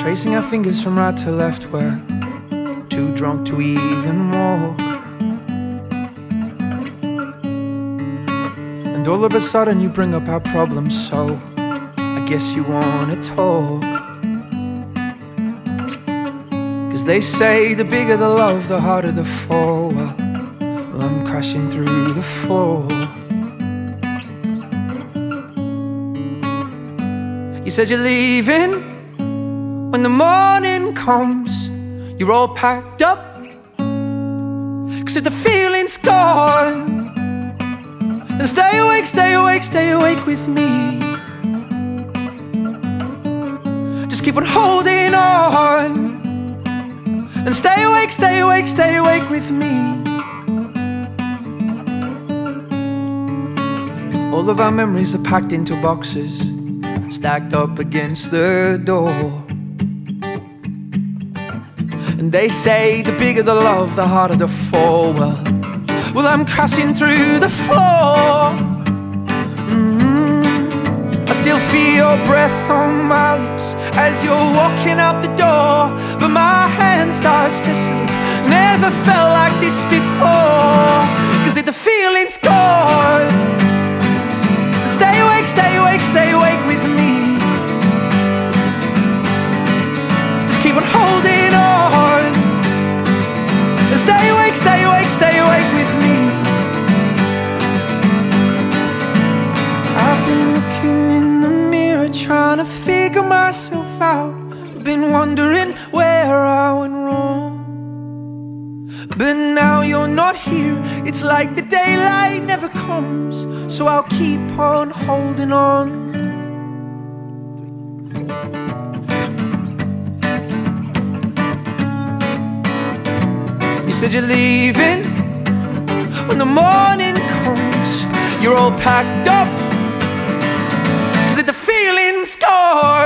Tracing our fingers from right to left, we're too drunk to even walk. And all of a sudden, you bring up our problems, so I guess you wanna talk. Cause they say the bigger the love, the harder the fall. Well, I'm crashing through the floor. You said you're leaving when the morning comes. You're all packed up. Cause if the feeling's gone, then stay awake, stay awake, stay awake with me. Just keep on holding on. And stay awake, stay awake, stay awake with me. All of our memories are packed into boxes stacked up against the door. And they say the bigger the love, the harder the fall. Well, well, I'm crashing through the floor. Mm-hmm. I still feel your breath on my lips as you're walking out the door. But my hand starts to slip. Never felt like this before. Not here, it's like the daylight never comes. So I'll keep on holding on. You said you're leaving when the morning comes. You're all packed up. Cause the feeling's gone,